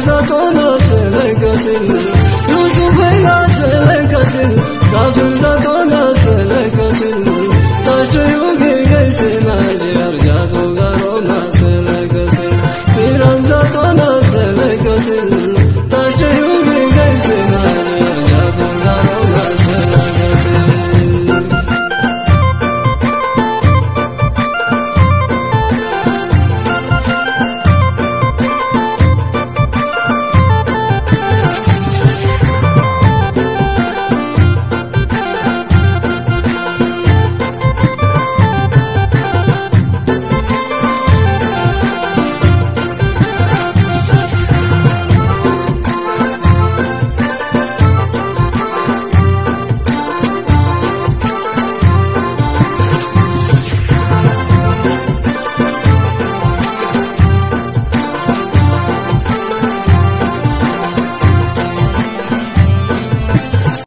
zaten asıl kasil Yusuf ey asıl kasil Kafir zaten